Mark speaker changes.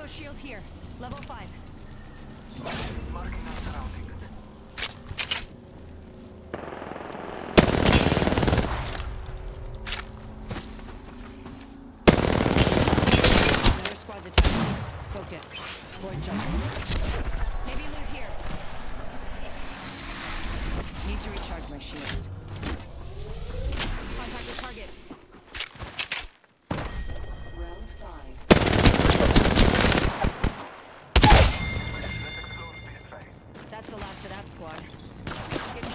Speaker 1: Cargo shield here. Level 5.
Speaker 2: Marking our surroundings.
Speaker 1: Another squad's attacking. Focus. Void jump. Maybe loot here. Need to recharge my shields. That's the last of that squad. Get